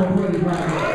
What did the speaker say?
for Brady Brown.